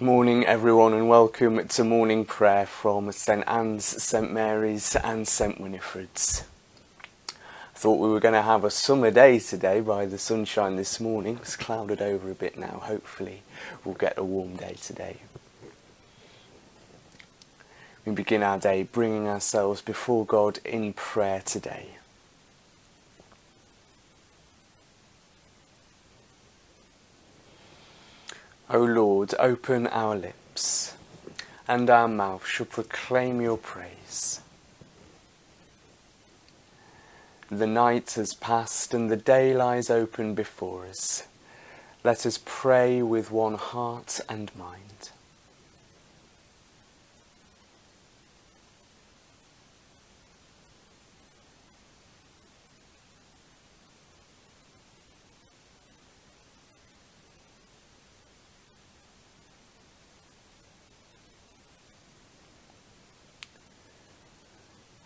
Good morning, everyone, and welcome to morning prayer from St Anne's, St Mary's, and St Winifred's. I thought we were going to have a summer day today by the sunshine this morning. It's clouded over a bit now. Hopefully, we'll get a warm day today. We begin our day bringing ourselves before God in prayer today. O Lord, open our lips, and our mouth shall proclaim your praise. The night has passed, and the day lies open before us. Let us pray with one heart and mind.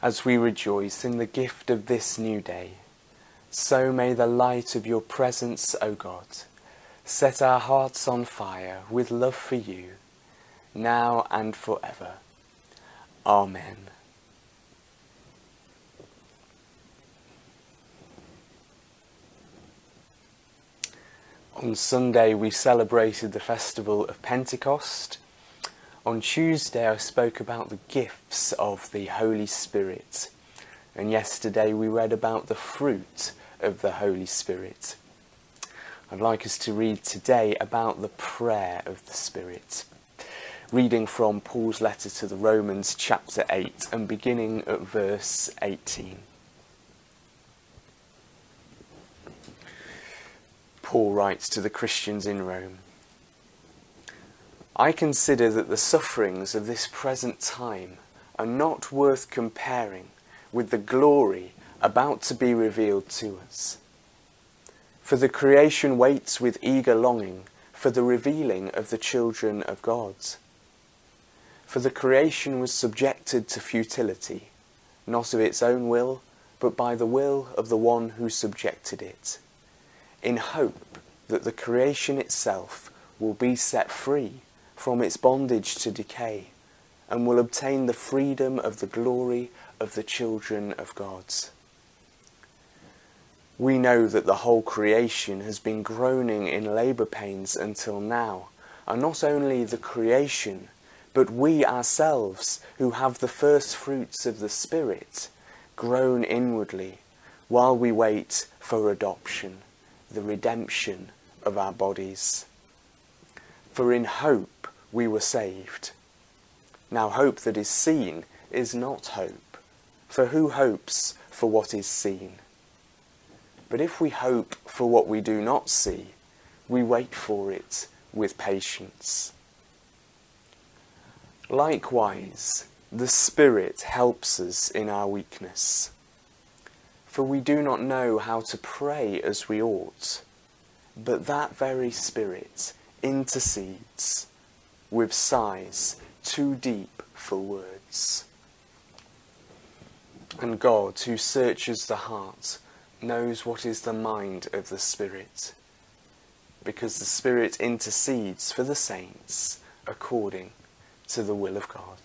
As we rejoice in the gift of this new day. So may the light of your presence, O God, set our hearts on fire with love for you, now and forever. Amen. On Sunday, we celebrated the festival of Pentecost on Tuesday, I spoke about the gifts of the Holy Spirit, and yesterday we read about the fruit of the Holy Spirit. I'd like us to read today about the prayer of the Spirit. Reading from Paul's letter to the Romans, chapter 8, and beginning at verse 18. Paul writes to the Christians in Rome I consider that the sufferings of this present time are not worth comparing with the glory about to be revealed to us. For the creation waits with eager longing for the revealing of the children of God. For the creation was subjected to futility, not of its own will, but by the will of the one who subjected it, in hope that the creation itself will be set free from its bondage to decay and will obtain the freedom of the glory of the children of God. We know that the whole creation has been groaning in labour pains until now, and not only the creation, but we ourselves, who have the first fruits of the Spirit, groan inwardly while we wait for adoption, the redemption of our bodies. For in hope, we were saved. Now, hope that is seen is not hope, for who hopes for what is seen? But if we hope for what we do not see, we wait for it with patience. Likewise, the Spirit helps us in our weakness. For we do not know how to pray as we ought, but that very Spirit intercedes with sighs too deep for words. And God, who searches the heart, knows what is the mind of the Spirit, because the Spirit intercedes for the saints according to the will of God.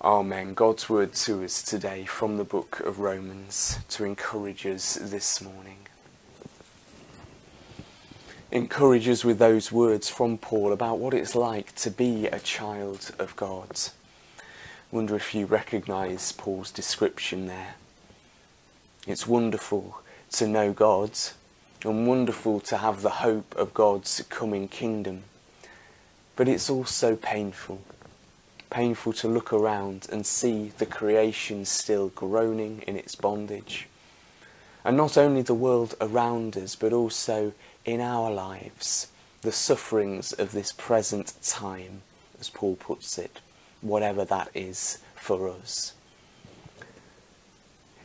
Amen. God's word to us today from the book of Romans to encourage us this morning encourage us with those words from Paul about what it's like to be a child of God. Wonder if you recognise Paul's description there. It's wonderful to know God and wonderful to have the hope of God's coming kingdom. But it's also painful. Painful to look around and see the creation still groaning in its bondage. And not only the world around us, but also in our lives the sufferings of this present time, as Paul puts it, whatever that is for us.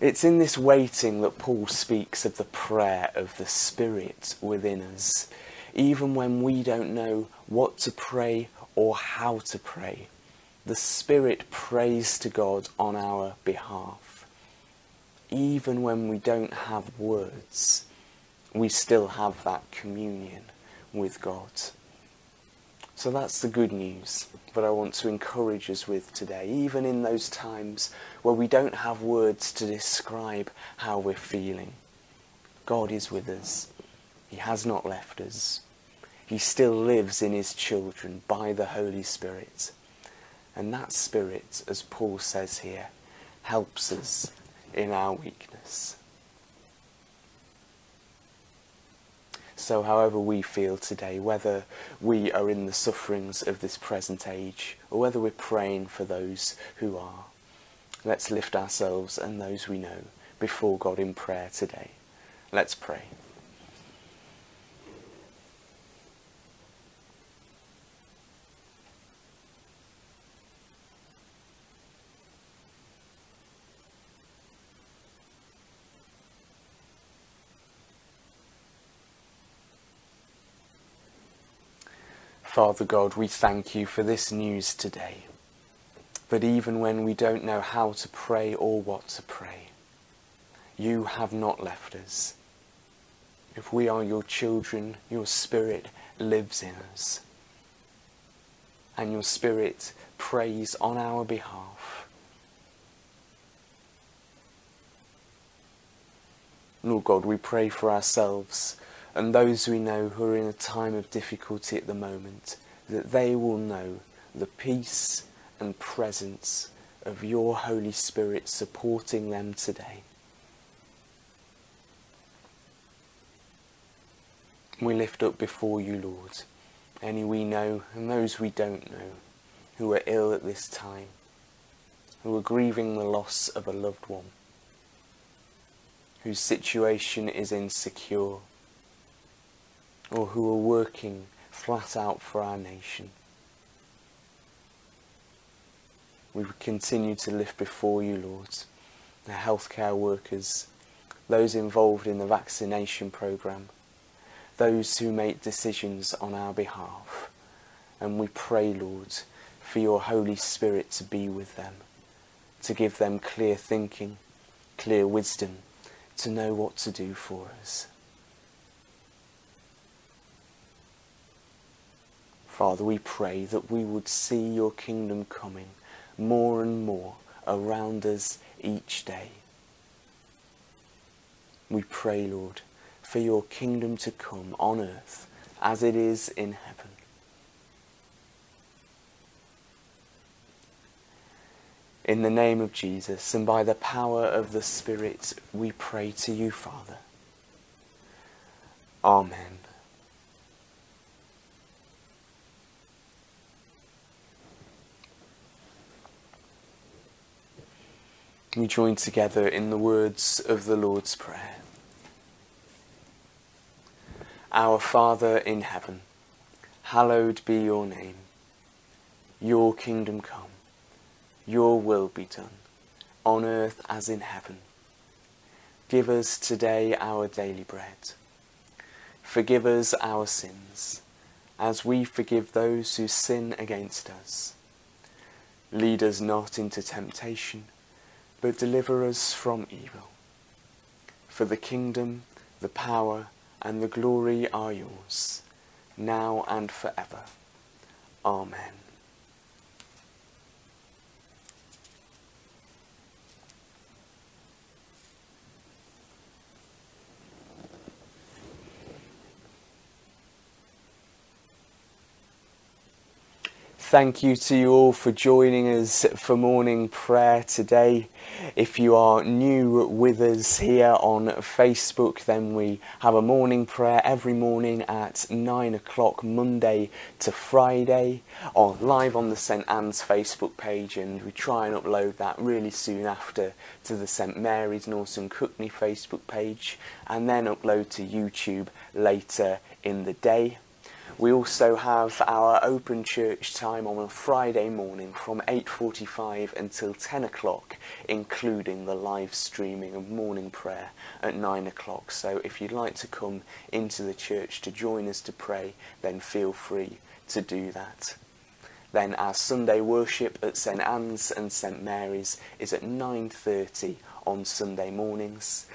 It's in this waiting that Paul speaks of the prayer of the Spirit within us, even when we don't know what to pray or how to pray. The Spirit prays to God on our behalf, even when we don't have words we still have that communion with God. So that's the good news that I want to encourage us with today, even in those times where we don't have words to describe how we're feeling. God is with us. He has not left us. He still lives in his children by the Holy Spirit. And that Spirit, as Paul says here, helps us in our weakness. So, however we feel today, whether we are in the sufferings of this present age or whether we're praying for those who are, let's lift ourselves and those we know before God in prayer today. Let's pray. Father God, we thank you for this news today. That even when we don't know how to pray or what to pray, you have not left us. If we are your children, your Spirit lives in us. And your Spirit prays on our behalf. Lord God, we pray for ourselves and those we know who are in a time of difficulty at the moment, that they will know the peace and presence of your Holy Spirit supporting them today. We lift up before you, Lord, any we know and those we don't know who are ill at this time, who are grieving the loss of a loved one, whose situation is insecure or who are working flat out for our nation. We continue to lift before you, Lord, the healthcare workers, those involved in the vaccination programme, those who make decisions on our behalf. And we pray, Lord, for your Holy Spirit to be with them, to give them clear thinking, clear wisdom, to know what to do for us. Father, we pray that we would see your kingdom coming more and more around us each day. We pray, Lord, for your kingdom to come on earth as it is in heaven. In the name of Jesus and by the power of the Spirit, we pray to you, Father. Amen. We join together in the words of the Lord's Prayer. Our Father in heaven, hallowed be your name. Your kingdom come, your will be done, on earth as in heaven. Give us today our daily bread. Forgive us our sins, as we forgive those who sin against us. Lead us not into temptation but deliver us from evil. For the kingdom, the power, and the glory are yours, now and forever. Amen. Thank you to you all for joining us for morning prayer today. If you are new with us here on Facebook, then we have a morning prayer every morning at 9 o'clock, Monday to Friday, or live on the St Anne's Facebook page, and we try and upload that really soon after to the St Mary's Norton Cuckney Facebook page, and then upload to YouTube later in the day. We also have our open church time on a Friday morning from 8.45 until 10 o'clock, including the live streaming of morning prayer at 9 o'clock. So if you'd like to come into the church to join us to pray, then feel free to do that. Then our Sunday worship at St Anne's and St Mary's is at 9.30 on Sunday mornings.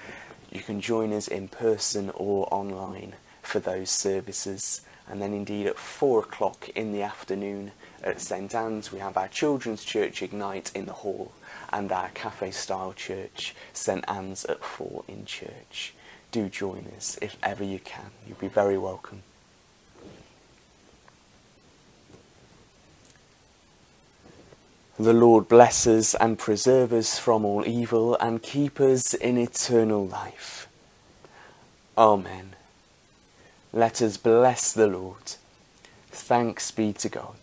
you can join us in person or online for those services. And then, indeed, at four o'clock in the afternoon at St Anne's, we have our Children's Church Ignite in the hall and our cafe style church, St Anne's at four in church. Do join us if ever you can. You'll be very welcome. The Lord bless us and preserve us from all evil and keep us in eternal life. Amen. Let us bless the Lord. Thanks be to God.